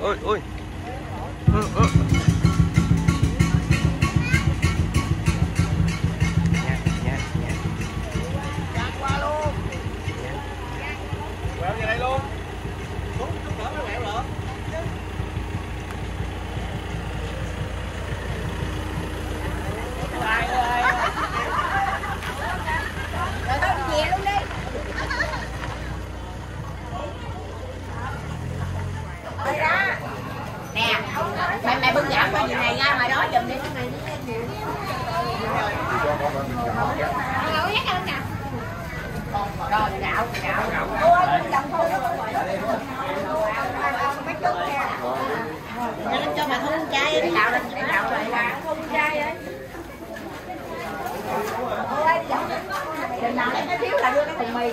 ôi ôi ừ, ừ. Mày mày bưng gạo qua gì này ra ngoài đó giùm đi. Rồi gạo gạo Ôi đó Cho bà thu chai đi. Gạo gạo rồi bà chai ấy Ôi, chừng nào lấy thiếu là đưa cái thùng mì.